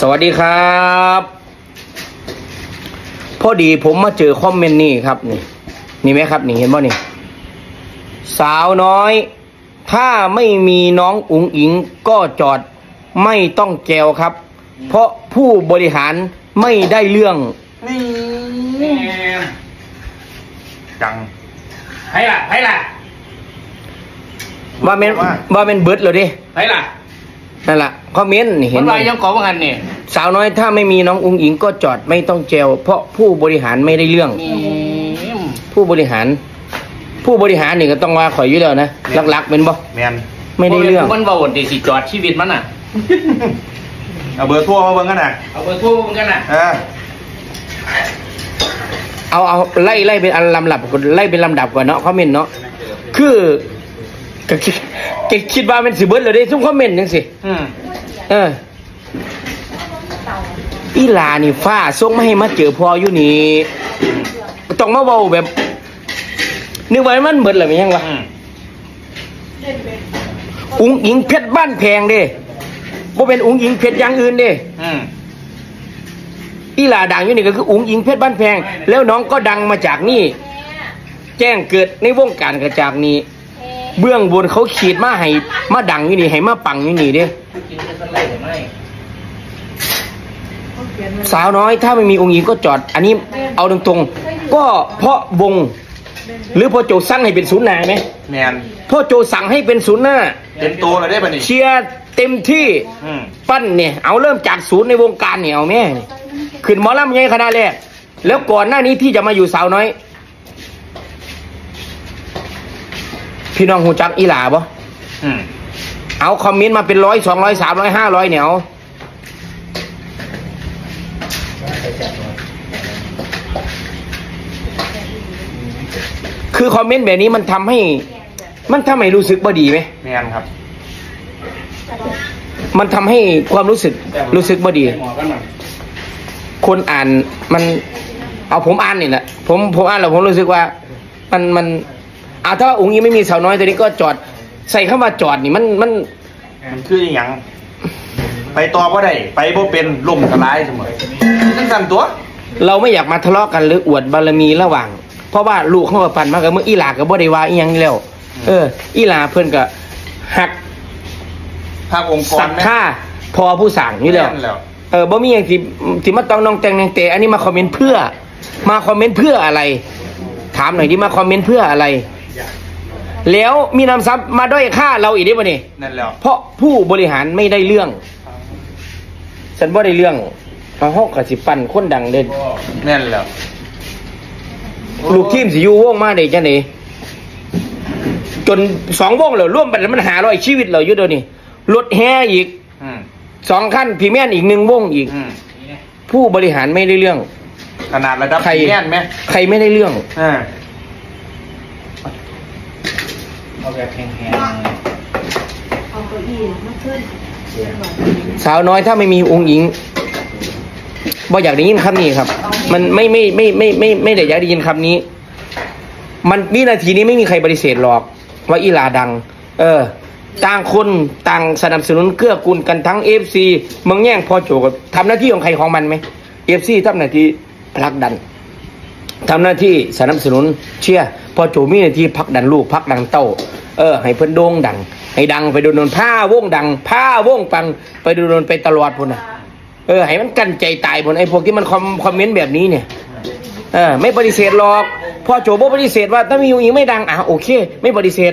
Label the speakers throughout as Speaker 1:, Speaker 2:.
Speaker 1: สวัสดีครับ พอดีผมมาเจอคอมเมนต์นี่ครับนี่นี่ไหมครับนี่เห็นบ่นี่ สาวน้อย ถ้าไม่มีน้องอุ๋งอิงก็จอดไม่ต้องแจวครับ เพราะผู้บริหารไม่ได้เรื่อง
Speaker 2: นี่จัง
Speaker 3: ไผล่ะไผล่ะ
Speaker 1: ว่าเป็น
Speaker 2: ว่า
Speaker 1: ว่าเป็นเบิร์ดเลยดิ
Speaker 3: ไผล่ะ
Speaker 1: นั่นแหละคอมเมนต์นี่เห็
Speaker 3: มันน
Speaker 1: บ่
Speaker 3: วายยังกอว่างันเนี่ย
Speaker 1: สาวน้อยถ้าไม่มีน้องอุ๋งอิงก็จอดไม่ต้องแจวเพราะผู้บริหารไม่ได้เรื่องผู้บริหาร ผู้บริหารนี่ก็ต้องว่าข่อยอยู่แล้วนะหลักๆเป็นบ่
Speaker 2: แมน
Speaker 1: ไม่ได้เรื่อง
Speaker 3: มันเบาดีสิจอดชีวิตมันน่ะ
Speaker 2: เอาเบอร์โทั่วมาเบิ่งกันนะ
Speaker 3: เอาไปทั่วมันกันน่ะ
Speaker 2: เออ
Speaker 1: เอาเอาไล่ไล่เป็นอันลำดับก่อนไล่เป็นลำดับก่อนเนาะคอมเมนต์เนาะคือ ก็คิดก็คิดว่าเป็นสิเบิร์ดเลยเด้ทุกคอมเมนต์จังสิ
Speaker 2: อืม
Speaker 1: เอออีหลานี่ฟ้าส่งมาให้มาเจอพออยู่นี่ต้องมาเว้าแบบ นึกว่ามันเบิดเลยมั้ยังวะ
Speaker 2: อืม
Speaker 1: อุ้งอิงเพชรบ้านแพงเด้บ่เป็นอุ้งอิงเพชรอย่างอื่นเด้
Speaker 2: อืม
Speaker 1: อีหลาดังอยู่นี่ก็คืออุ้งอิงเพชรบ้านแพง แล้วน้องก็ดังมาจากนี่ แจ้งเกิดในวงการกระจากนี้ เบื้องบนเขาขีดมาให้มาดังอยู่นี่ให้มาปังอยู่นี่เด้
Speaker 3: กินจะเป็นไรหรือไม่
Speaker 1: สาวน้อยถ้าไม่มีองค์หญิงก็จอด อันนี้เอาตรงๆ ก็เพราะวง หรือพ่อโจสั่งให้เป็นศูนย์หน้าไหม
Speaker 2: แมน
Speaker 1: พ่อโจสั่งให้เป็นศูนย์หน้า
Speaker 2: เต็มตัวเลยได้ป่ะนี่
Speaker 1: เชียร์เต็มที่
Speaker 2: อืม
Speaker 1: ปั้นเนี่ย เอาเริ่มจากศูนย์ในวงการเนี่ยเอาแม่นี่ขึ้นหมอลำยังคณะแรกแล้วก่อนหน้านี้ที่จะมาอยู่สาวน้อย พี่น้องหูจักอีหลาบ่
Speaker 2: อืม
Speaker 1: เอาคอมเมนต์มาเป็นร้อยสองร้อยสามร้อยห้าร้อยเนี่ยเอาคือคอมเมนต์แบบนี้มันทำให้ มันทำให้รู้สึกบ่ดีไหม
Speaker 2: แมนครับ
Speaker 1: มันทำให้ความรู้สึกรู้สึกบ่ดี
Speaker 3: หมอกันหน่อย
Speaker 1: คนอ่านมัน เอาผมอ่านนี่แหละผมผมอ่านแล้วผมรู้สึกว่า มันมันเอาถ้าองค์นี้ไม่มีสาวน้อยตัวนี้ก็จอดใส่เข้ามาจอดนี่มันมัน
Speaker 2: มันคืออหย่างไปต่อบ่ได้ไปบ่เป็นล่มสลายเสมอนั่นสั่นตัว
Speaker 1: เราไม่อยากมาทะเลาะกันหรืออวดบารมีระหว่าง เพราะว่าลูกเขาก็ปั่นมากับเมื่ออีหลากับบ่ได้ว่าอีหยังแล้ว เออ อีหลาเพิ่นก็หัก
Speaker 2: ภาคองค์ก
Speaker 1: ศรั
Speaker 2: ร
Speaker 1: ท
Speaker 2: ไหม
Speaker 1: ธาพอผู้สั่งอยู่แล้ว
Speaker 2: ม่นแล้ว
Speaker 1: เออบ่มีอย่างที่ที่มาต้องน้องแต่งนางเตอันนี้มาคอมเมนต์เพื่อ มาคอมเมนต์เพื่ออะไร ถามหน่อยดิมาคอมเมนต์เพื่ออะไร แล้วมีนำซ้ำมาด้อยค่าเราอีกได้ป่ะนี่
Speaker 2: นั่นแล้ว
Speaker 1: เพราะผู้บริหารไม่ได้เรื่อง ฉันบ่ได้เรื่องมาฮอกกับสิปั่นคนดังเด่น
Speaker 2: นั่นแล้ว
Speaker 1: ลูกทีมสิอยู่วงมาได้จังไดจนสองวงแล้วร่วมไปแล้วมันหาร้อยชีวิตเราอยู่เดี๋ยวนี้รถแห่อีก
Speaker 2: อืม
Speaker 1: สองขั้นพรีเมียมอีกหนึ่งวงอีก
Speaker 2: อืม
Speaker 1: ผู้บริหารไม่ได้เรื่อง
Speaker 2: ขนาดระดับ
Speaker 1: ใคร
Speaker 2: แม่นไหม
Speaker 1: ใครไม่ได้เรื่อง
Speaker 2: อ่า
Speaker 3: เอาแบบแห้ง
Speaker 4: เอาเก้าอี้มาขึ้น
Speaker 1: สาวน้อยถ้าไม่มีองค์หญิงบ่อยากได้ยินคำนี้ครับ มันไม่ไม่ไม่ไม่ไม่ไม่ได้อยากได้ยินคำนี้ มันวินาทีนี้ไม่มีใครปฏิเสธหรอก ว่าอีหล่าดัง เออ ต่างคนต่างสนับสนุนเกื้อกูลกันทั้ง FC เมืองแย่งพ่อโจกับทำหน้าที่ของใครของมันไหม FC ทำหน้าที่ผลักดันทำหน้าที่สนับสนุนเชียร์ พ่อโจมีหน้าที่ผลักดันลูกผลักดันเต้า เออ ให้เพิ่นโด่งดัง ให้ดังไปโดนโดนผ้าวงดังผ้าวงปัง ไปโดนโดนไปตลอดพุ่นน่ะเออ ให้มันกันใจตายบนไอ้พวกที่มันคอมคอมเมนต์แบบนี้เนี่ยเออไม่ปฏิเสธหรอกพอโจบ่ปฏิเสธว่าถ้ามีอยู่อีกไม่ดังอะโอเค ไม่ปฏิเสธ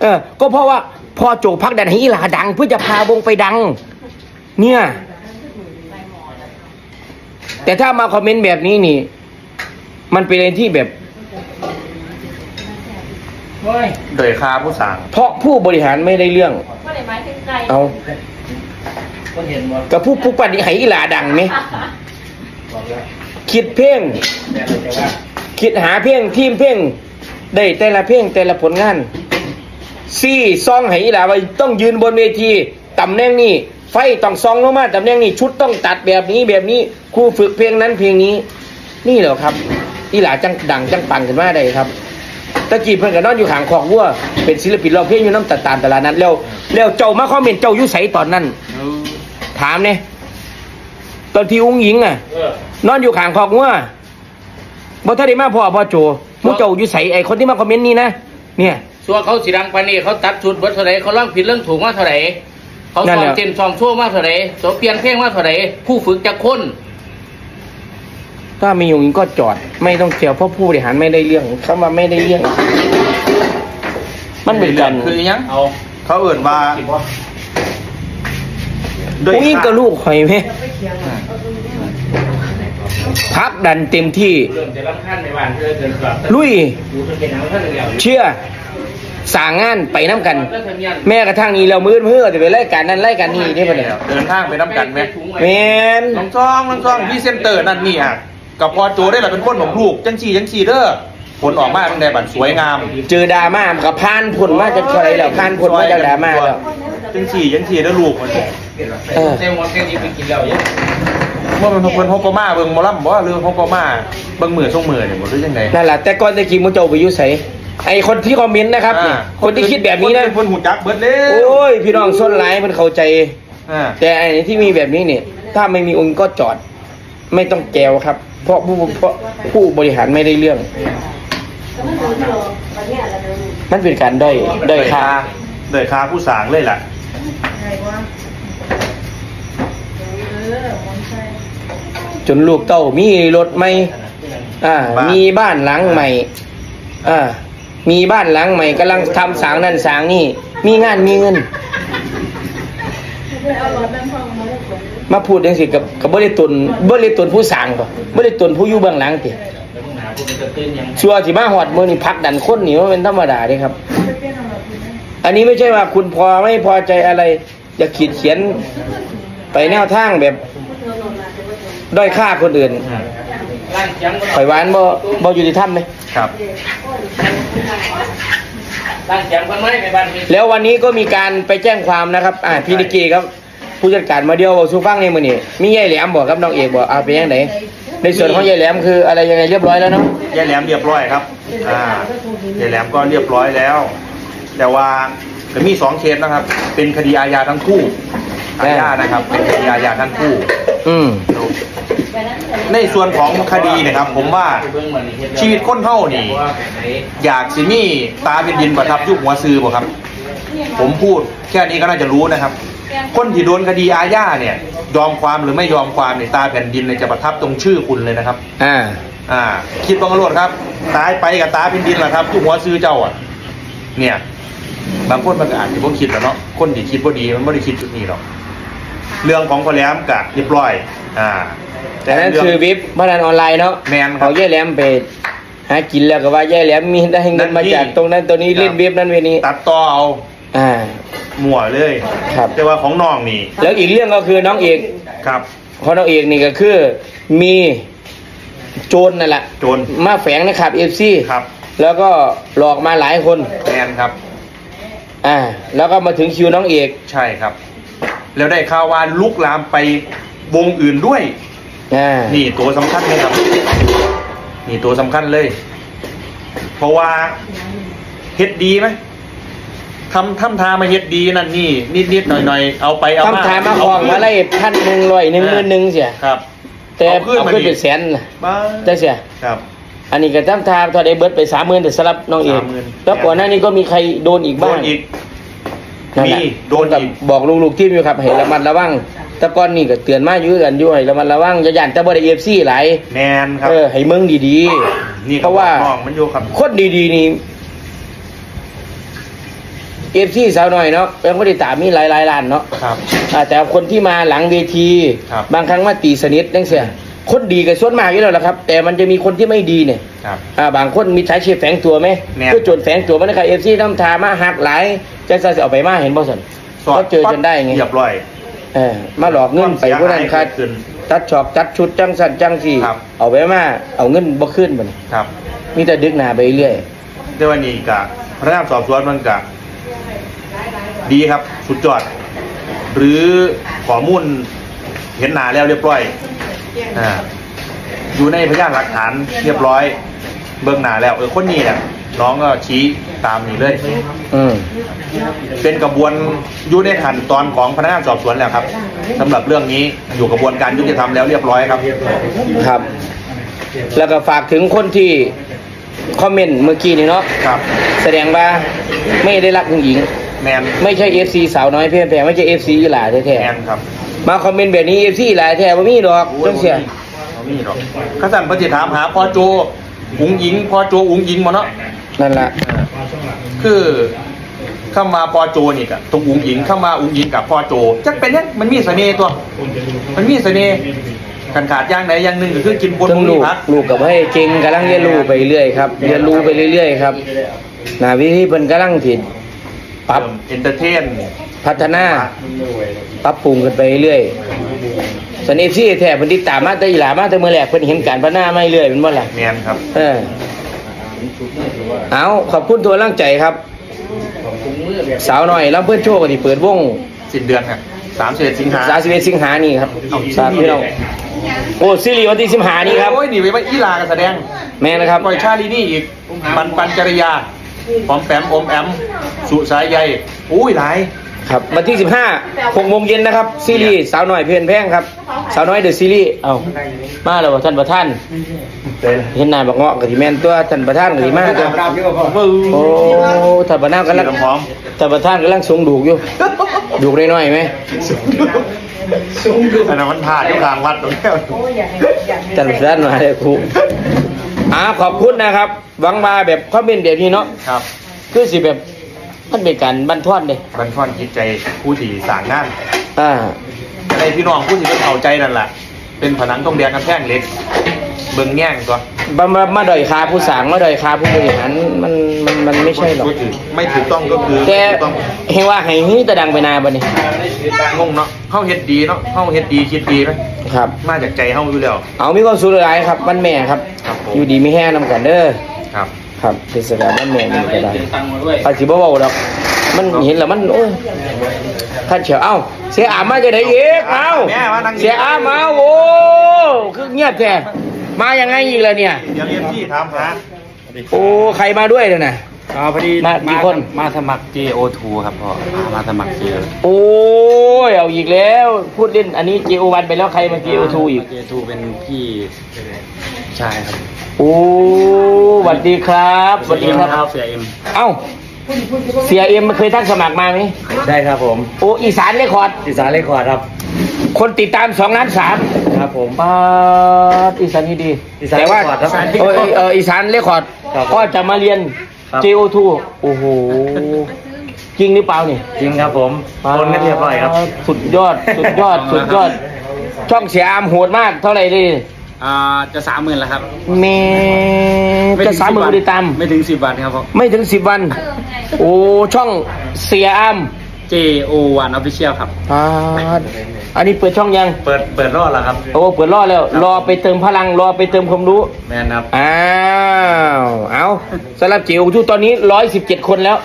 Speaker 1: เออ ก็เพราะว่าพอโจพักดันให้อีหลาดัง เพื่อจะพาวงไปดัง เนี่ย แต่ถ้ามาคอมเมนต์แบบนี้นี่ มันเป็นอะไรที่แบบ
Speaker 2: โดยค่าผู้สั่ง
Speaker 1: เพราะผู้บริหารไม่ได้เรื่อง
Speaker 4: ก็เลยหมายถึงไกล
Speaker 1: เอา
Speaker 3: คนเห็นบ่
Speaker 1: กับผู้ผู้ปัดให้อีหลาดังไหม
Speaker 3: บอกแล้ว
Speaker 1: คิดเพ่ง
Speaker 3: แต่เราจะว่า
Speaker 1: คิดหาเพ่งทีมเพ่งได้แต่ละเพ่งแต่ละผลงานซี่ซองให้อีหลาไว้ต้องยืนบนเวทีตำแหน่งนี้ไฟต้องซองลงมาตำแหน่งนี้ชุดต้องตัดแบบนี้แบบนี้ครูฝึกเพลงนั้นเพลงนี้ นี่เหรอครับอีหลาจังดังจังปังขึ้นมาได้ครับ ตะกี้เพิ่นก็นอนอยู่ข้างคอกวัวเป็นศิลปินร้องเพลงอยู่น้ำตาตาลตลาดนั้นแล้วแล้วเจ้ามาคอมเมนต์เจ้าอยู่ใสตอนนั้น ถามเนี่ยตอนที่อุ้งหญิงอะ
Speaker 3: เออน
Speaker 1: อนอยู่ข้างคอกงัวบ่ทันได้มาพ่อพ่อโจหมูเจ้าอยู่ใสไอ้คนที่มาคอมเมนต์นี่นะเนี่ย
Speaker 3: ส่วนเขาสีดังปานนี่เขาตัดชุดเบิดเท่าไหร่เขาร้องผิดเรื่องถูกมาเท่าไหร่เขา
Speaker 1: นั่น
Speaker 3: ซ้อ
Speaker 1: แห
Speaker 3: ม
Speaker 1: ละ
Speaker 3: เต้นซ้อมโชว์มาเท่าไหร่โสเปลี่ยนเพลงมาเท่าไหร่ผู้ฝึกจะคน
Speaker 1: ถ้ามีอุ้งอิงก็จอด ไม่ต้องเกี่ยวเพราะผู้บริหารไม่ได้เรื่องคำว่าไม่ได้เรื่อง มันเป็นกัน
Speaker 2: คืออิหยัง
Speaker 3: เอา
Speaker 2: เขาเอื่นว่า
Speaker 3: สิบ่
Speaker 2: ด้วย
Speaker 1: อุ้งอิงกับลูกข่อยไหมพักดันเต็มที่
Speaker 3: เริ่มจะรำคาญในวันเพื่อเดินกลับ
Speaker 1: ลุย
Speaker 3: ดูเป็นเป็นอย่างท่านเดียว
Speaker 1: เชื่อสร้างงานไปน้ำกัน
Speaker 3: แล้วทำยัน
Speaker 1: แม้กระทั่งนี้เรามืดมืดจะไปไล่กันนั่นไล่กันนี่นี่ปะเนี่ย
Speaker 2: เดินทางไปน้ำกันไหม
Speaker 1: แมน
Speaker 2: น้องซองน้องซองพี่เซนเตอร์นั่นนี่อะ กับพอโจได้แหละเป็นคนของลูกจังชีจังชีเด้อผลออกมาเป็นไงบัดสวยงาม
Speaker 1: เจอดราม่ากับพานผลมาจากอะไรแล้วพานผลมาจากดราม่าแล้ว
Speaker 2: จังชีจังชีเด้อลูกมัน
Speaker 1: เออ
Speaker 3: เซลล์วันเซลล์นี้ไปกินแล้วยัง
Speaker 2: เมื่อมันเพิ่นฮอกกมาเบิ่งหมอลำบ่ว่าเรื่องฮอกกมาเบิ่งมือส่งมือเนี่ยบ่รู้จังได
Speaker 1: นั่นแหละแต่ก่อนตะกี้มุเจ้าไปอยุ่ใสไอคนที่คอมเมนต์นะครับเนี่ยคนที่คิดแบบนี้นะ
Speaker 2: คนหูจักเบิดเลย
Speaker 1: โอ้ยพี่น้องส้นไลน์มันเข้าใจ
Speaker 2: อ่า
Speaker 1: แต่ไอ้ที่มีแบบนี้เนี่ย ถ้าไม่มีองค์ก็จอด ไม่ต้องแกวครับ เพราะผู้เพราะผู้บริหารไม่ได้เรื่อง มันเป็นการด้อยด้อยค่า
Speaker 2: เดยคาผู้สางเลยล่ะ
Speaker 1: จนลูกเต้ามีรถไหมอ่า
Speaker 2: บ้าน
Speaker 1: มีบ้านหลังใหม่ อ่า มีบ้านหลังใหม่กำลังทำสางนั่นสางนี่ มีงานมีเงินมา พูดจังสิกับกับบริตุนบริตุนผู้สร้างป่ะบริตุนผู้อยู่เบื้องหลังติ
Speaker 3: แล้วมึงหาผู้เป็นจะตื่นยัง
Speaker 1: ชัวร์ที่มาหอดมือนี่พักดันคนนี่ว่าเป็นธรรมดาเด้ครับ อันนี้ไม่ใช่ว่าคุณพอไม่พอใจอะไรอย่าขีดเขียนไปแนวทางแบบด้อยค่าคนอื่น
Speaker 3: ร่างจัง
Speaker 1: ข่อยหวานบ่บ่อยู่ที่ถ้ำไหม
Speaker 2: ครับ
Speaker 3: ร่างจังคนไม่ในบ้านมี
Speaker 1: แล้ววันนี้ก็มีการไปแจ้งความนะครับ อ่าพี่นิกกี้ครับ ผู้จัดการมาเดียวบอกสู้ฟังในมือนี่มียายแหลมบอกครับน้องเอกบอกอ่าเป็นยังไงในส่วนของยายแหลมคืออะไรยังไงเรียบร้อยแล้วเนาะ
Speaker 2: ยายแหลมเรียบร้อยครับอ่ายายแหลมก็เรียบร้อยแล้ว แต่ว่าจะมีสองเคสนะครับ เป็นคดีอาญาทั้งคู่อาญานะครับ เป็นคดีอาญาทั้งคู่
Speaker 1: อืม
Speaker 2: ในส่วนของคดีเนะครับ ผมว่าชีวิตคนเท่านี่ อยากสิมีตาเป็นดินประทับอยุคหัวซื้อบ่ครับ ผมพูดแค่นี้ก็น่าจะรู้นะครับ คนที่โดนคดีอาญาเนี่ย ยอมความหรือไม่ยอมความเนี่ยตาแผ่นดินเนี่ยจะประทับตรงชื่อคุณเลยนะครับ
Speaker 1: อ่า
Speaker 2: อ่า คิดบังกรวดครับ ตายไปกับตาเป็นดินแหละครับทุกหัวซื้อเจ้าอะ เนี่ย บางคนมันก็อาจจะบ่คิดแหล้วเนาะคนที่คิดบ่ดีมันไม่ได้คิดจุดนี้หรอกเรื่องของพ่อแหลมกะเรียบร้อย อ่า
Speaker 1: แต่นั่น
Speaker 2: เรื่อง
Speaker 1: คือเว็บพนันออนไลน์เนาะ
Speaker 2: แม่นครับ
Speaker 1: เขา
Speaker 2: บ
Speaker 1: ยายแหลมไป หากินแล้วก็ว่ายายแหลมมีได้เงินมาจากตรงนั้นตัวนี้
Speaker 2: ครับ
Speaker 1: เล่นเว็บนั้นเว็บนี้
Speaker 2: ตัดต่อเอา
Speaker 1: อ่า
Speaker 2: มั่วเลย
Speaker 1: ครับ
Speaker 2: แต่ว่าของน้องนี่
Speaker 1: แล้วอีกเรื่องก็คือน้องเอก
Speaker 2: ครับ
Speaker 1: ของน้องเอกนี่ก็คือมีโจรนั่นแหละ
Speaker 2: โจร
Speaker 1: มาแฝงนะครับ FC
Speaker 2: ครับ
Speaker 1: แล้วก็หลอกมาหลายคน
Speaker 2: แม่นครับ
Speaker 1: อ่า แล้วก็มาถึงคิวน้องเอก
Speaker 2: ใช่ครับ แล้วได้ข่าวว่าลุกลามไปวงอื่นด้วย
Speaker 1: อ่า
Speaker 2: นี่ตัวสำคัญเลยครับ นี่ตัวสำคัญเลย เพราะว่าเฮ็ดดีไหมทำทำทามาเฮ็ดดีนั่นนี่นิดนิดหน่อยหน่อยๆเอาไปเอามา
Speaker 1: ทำทายมาของมาไล่พันหนึ่งร้อยหนึ่งหมื่นหนึ่งเสีย
Speaker 2: ครับ
Speaker 1: แต่
Speaker 2: เอาขึ้น
Speaker 1: เอา
Speaker 2: มา
Speaker 1: ขึ้น
Speaker 2: ดิ
Speaker 1: เป็นแสนน่ะ
Speaker 2: บ้า
Speaker 1: ได้เสีย
Speaker 2: ครับ
Speaker 1: อันนี้ก็ทำทาตอนได้เบิร์ดไปสามหมื่นแต่สำหรับน้องเอก
Speaker 2: 30,000
Speaker 1: แล้วก่อนหน้านี้ก็มีใครโดนอีก
Speaker 2: โด
Speaker 1: บ้าง
Speaker 2: นอีก
Speaker 1: นั่นแหละ
Speaker 2: มีโดนอีก
Speaker 1: บอกลูกๆที่มีครับให้ระมัดระวังแต่ก่อนนี่ก็เตือนมาอยู่กันอยู่ให้ระมัดระวังอย่าหยันแต่บ่ได้ FC หลาย
Speaker 2: แม่นครับ
Speaker 1: เออให้เมืองดี
Speaker 2: นี่
Speaker 1: เพราะว่า
Speaker 2: น้องมันอยู่ครับ
Speaker 1: ๆคนดีๆนี่ FC สาวหน่อยเนาะยังไม่ได้ตามมีหลายๆล้านเนาะ
Speaker 2: ครับ
Speaker 1: อ่าแต่คนที่มาหลังเวที
Speaker 2: ครับ
Speaker 1: บางครั้งมาตีสนิทนั่นเสียคนดีกับส่วนมากอยู่แล้วละครับ แต่มันจะมีคนที่ไม่ดีเนี่ย
Speaker 2: ครับ
Speaker 1: อ่าบางคนมีใช้ชีพแฝงตัวไหม
Speaker 2: แน่
Speaker 1: ก็โจนแฝงตัวมันนะครับเอฟซีน้ำทามาหักหลายจะจะเอาไปมาเห็นบ่สันเขาเจอจนได้ไง
Speaker 2: เรียบร้อย
Speaker 1: เออมาหลอกเงินไปผู้นั้นคัด
Speaker 2: ขึ้น
Speaker 1: ตัดชอกตัดชุดจังสันจังสี่
Speaker 2: ครับ
Speaker 1: เอาไปมาเอาเงินบ่ขึ้นมัน
Speaker 2: ครับ
Speaker 1: มีแต่ดึกหนาไปเรื่อย
Speaker 2: เดี๋ยววันนี้กะพนักงานสอบสวนมันกะดีครับ สุดยอด หรือข้อมูลเห็นหนาแล้วเรียบร้อยอ่าอยู่ในพยานหลักฐานเรียบร้อย เบื้องหน้าแล้ว เออคนนี้เนี่ย น้องก็ชี้ตามนี้เลย
Speaker 1: อืม
Speaker 2: เป็นกระบวนอยู่ในขั้นตอนของพนักงานสอบสวนแล้วครับสำหรับเรื่องนี้อยู่กระบวนการยุติธรรมแล้วเรียบร้อยครับ
Speaker 1: ครับ แล้วก็ฝากถึงคนที่คอมเมนต์เมื่อกี้นี่เนาะ
Speaker 2: ครับ
Speaker 1: แสดงว่าไม่ได้รักผู้หญิง
Speaker 2: แมน
Speaker 1: ไม่ใช่ FC สาวน้อยเพียงแต่ไม่ใช่ FC อีหลาแท้
Speaker 2: แมนครับ
Speaker 1: ๆมาคอมเมนต์แบบนี้ FC อีหลาแท้บ่มีดอกจังเสีย
Speaker 2: บ่มีหรอกข้าสั่นพระจิถามหาพ่อโจอุ๋งหญิงพ่อโจอุ๋งหญิงมาเนาะ
Speaker 1: นั่นล่ะ
Speaker 2: คือเข้ามาพ่อโจนี่กับตรงอุ๋งหญิงเข้ามาอุ๋งหญิงกับพ่อโจจักเป็นยังมันมีเสน่ห์ตัว มันมีเสน่ห์กันขาดอย่างไหนอย่างหนึ่งก็คือกินบน
Speaker 1: ทั้ง
Speaker 2: บุ
Speaker 1: ลู
Speaker 2: รี
Speaker 1: ก
Speaker 2: พัก
Speaker 1: ลูกกับให้เก่งกำลังเรียนรู้ไปเรื่อยครับเรียนรู้ไปเรื่อย ๆ ครับนาวิธีเพิ่นกำลังผิดปรับ
Speaker 2: entertain
Speaker 1: พัฒนาปรับปรุงกันไปเรื่อยสนิทที่แท้เพิ่นติดตามมาแต่อีหล่ามาแต่เมื่อแรกเพิ่นเห็นการพัฒนามาเรื่อยเป็นบ่ล่ะ
Speaker 2: แม่นครับ
Speaker 1: เออ เอาขอบคุณตัวร่างใจครับสาวหน่อยลำเพื่อนโชคกันที่เปิดวง
Speaker 2: สิ้นเดือนครับสามสิบเอ็ดสิงหา
Speaker 1: สามสิบเอ็ดสิงหานี่ครับฝากพี่น้องโอ้ซีรีส์วันที่สิงหานี่ครับ
Speaker 2: โอ้ยหนีไปว่าอีหล่ากันแสดง
Speaker 1: แม่นครับ
Speaker 2: ปล่อยชาลีนี่อีกปันปันจริยาปอมแปมอมแอมสุสายใยอุ้ยหลาย
Speaker 1: ครับวันที่สิบห้าหกโมงเย็นนะครับ ซีรีส์สาวหน่อยเพื่อนแพงครับ สาวน้อยเดอะซีรีส์เอ้ามาแล้วบ่ท่านประธาน เห็นหน้าบักเงาะกับที่แม่นตัวท่านประธานกับที่มาตัวโอ้ท่านประธานกำลัง
Speaker 2: น้ำหอม
Speaker 1: ท่านประธานกำลังทรงดูกอยู่ดูกน้อยๆไหม
Speaker 2: อันนั้นมันผ่านอยู่กลางวัดตรงนี้
Speaker 1: ท่านประธานมาเลยครูอ่าขอบคุณนะครับหวังมาแบบคอมเมนต์แบบนี้เนาะ
Speaker 2: ครับ
Speaker 1: คือสิแบบมันเป็นการบันทอนเลย
Speaker 2: บรรทอนจิตใจผู้ที่สร้างงาน
Speaker 1: อ่า
Speaker 2: ในพี่น้องผู้ที่เป็นเอาใจนั่นแหละเป็นผนังทองแดงกระแพงเหล็ก เบิ่งแง่งตัว
Speaker 1: มามามาด้อยคาผู้สร้างมาด้อยคาผู้บริหารมันมันมันไม่ใช่หรอก
Speaker 2: ไม่ถูกต้องก็คือ
Speaker 1: แต่
Speaker 2: ไม่ถูกต้อง
Speaker 1: เห็นว่าให้ฮีตะดังไปนาบัดนี้
Speaker 2: งงเนาะเข้าเฮ็ดดีเนาะเข้าเฮ็ดดีคิดดีไหม
Speaker 1: ครับ
Speaker 2: มาจากใจเข้าอยู่แล้ว
Speaker 1: เอามีความสุขหลายๆครับมันแม่ครับ
Speaker 2: ครับผม
Speaker 1: อยู่ดีไม่แห้งนำกันเด้อ
Speaker 2: ครับ
Speaker 1: ครับเทศกาลมันแม่นี่ก็ได้
Speaker 3: ตังค์มาด้วย
Speaker 1: อาสิบ่เว้าดอกมันเห็นแล้วมันโอ้ยขันเฉียวเอ้าเสียอามมาจะได้อีกเอ้า
Speaker 2: แม่มานั่ง
Speaker 1: เสียอามมาโอ้คือเงียบแท้ มายังไงอีกล่ะเนี่ย
Speaker 2: เดี๋ยวเรียนพี่ถามหา
Speaker 1: โอ้ใครมาด้วยเนี่ยนะ
Speaker 5: อ๋อพอดี
Speaker 1: มากี่คน
Speaker 5: มาสมัคร JO2 ครับพ่อมาสมัคร JO
Speaker 1: โอ้ยเอาอีกแล้ว พูดเล่นอันนี้ JO1 ไปแล้วใครมา JO2 อีก
Speaker 5: JO2 เป็นพี่ชายครับ
Speaker 1: โอ้สวัสดีครับสวัสดีครับ
Speaker 5: เสียเอ็ม
Speaker 1: เอ้าเสียเอ็มเคยทักสมัครมาไหม
Speaker 5: ได้ครับผม
Speaker 1: โอ้อีสาน Record อี
Speaker 5: สาน Record ครับ
Speaker 1: คนติดตามสองล้านสาม
Speaker 5: ครับผม
Speaker 1: ปาดอีสานนี่ดี
Speaker 5: อีสาน
Speaker 1: แต่ว่า
Speaker 5: Record ครับ
Speaker 1: เออเอออีสาน Record
Speaker 5: ครับ
Speaker 1: ก็จะมาเรียน
Speaker 5: ครับ
Speaker 1: JO2 โอ้โห จริงหรือเปล่านี่
Speaker 5: จริงครับผมคนกันเรียบร้อยครับ
Speaker 1: สุดยอด สุดยอด สุดยอด ช่องเสียอามโหดมากเท่าไหร่ดิ
Speaker 5: อ่าจะสามหมื่นแล้วครับ
Speaker 1: เมจะสามหมื่น
Speaker 5: 10
Speaker 1: ผู้ติดตาม
Speaker 5: ไม่ถึงสิบวันครับผม
Speaker 1: ไม่ถึงสิบวัน โอ้ ช่องเสียอาม
Speaker 5: JO1 Official ครับ
Speaker 1: ปาด อันนี้เปิดช่องยัง
Speaker 5: เปิดเปิดรอดแล้วครับ
Speaker 1: โอ้เปิดรอแล้ว รอไปเติมพลังรอไปเติมความรู้
Speaker 5: แมนครับ
Speaker 1: อ้าว เอาสำหรับเจโอทูตอนนี้ร้อยสิบเจ็ดคนแล้ว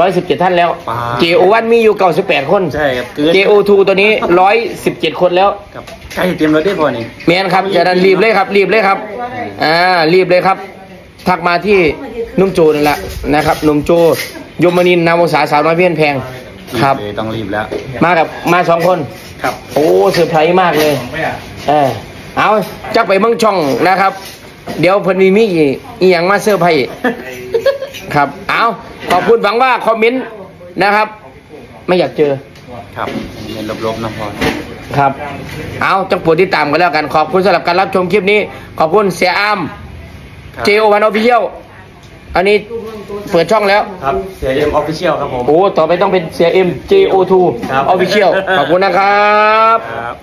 Speaker 1: ร้อยสิบเจ็ดท่านแล้ว
Speaker 5: ปา
Speaker 1: เจโอวันมีอยู่เก้าสิบแปดคน
Speaker 5: ใช่ครับเกิน
Speaker 1: เจโอทูตัวนี้ร้อยสิบเจ็ดคนแล้ว
Speaker 5: ครับใกล้เตรียมรถได้พอนี่
Speaker 1: เมียนครับจะนั้นรีบเลยครับ รีบเลยครับ อ่า รีบเลยครับ ทักมาที่นุ่มโจนั่นแหละนะครับนุ่มโจยมนินทร์นามวงศาสาวน้อยเพี้ยนแพง ครับ
Speaker 5: เลยต้องรีบแล้ว
Speaker 1: มากับมาสองคน
Speaker 5: ครับ
Speaker 1: โอ้เซอร์ไพรส์มากเลยเออเอาจักไปเมืองช่องนะครับ เดี๋ยวเพิ่นมีมีอีอีหยังมาเซอร์ไพรส์ครับ เอาขอบคุณฝังว่าคอมเมนต์นะครับ ไม่อยากเจอ
Speaker 5: ครับเป็นลบๆนะพอ
Speaker 1: ครับ เอาจังปวดที่ตามกันแล้วกัน ขอบคุณสำหรับการรับชมคลิปนี้ ขอบคุณเสียอาม
Speaker 5: ครับ
Speaker 1: เจโอวันออฟฟิเชียลอันนี้ เปิดช่องแล้ว
Speaker 5: ครับเสียเอ็มออฟฟิเชียลครับผม
Speaker 1: โอ้ต่อไปต้องเป็นเสียเอ็ม JO2
Speaker 5: ครับ
Speaker 1: Official ขอบคุณนะครับ
Speaker 5: ครับ